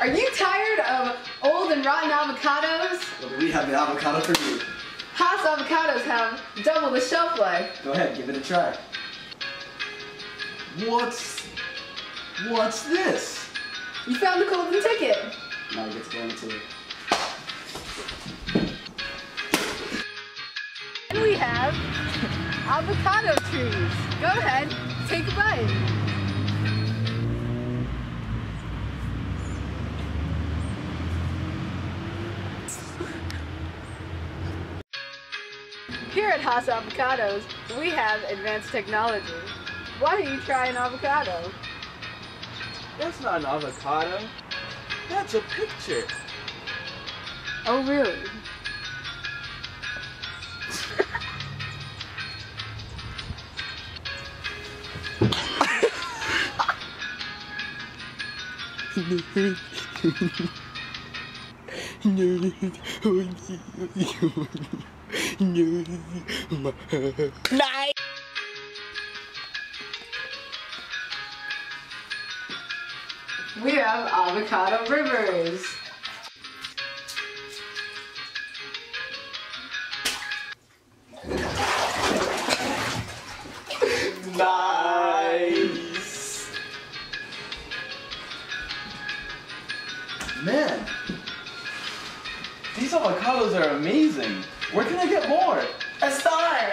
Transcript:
Are you tired of old and rotten avocados? Well, we have the avocado for you. Hass avocados have double the shelf life. Go ahead, give it a try. What's... What's this? You found the golden ticket. Now it gets going to... And we have avocado trees. Go ahead, take a bite. Here at Hass Avocados, we have advanced technology. Why don't you try an avocado? That's not an avocado. That's a picture. Oh, really? We have avocado rivers. Nice! Man, these avocados are amazing. Where can I get more? A star!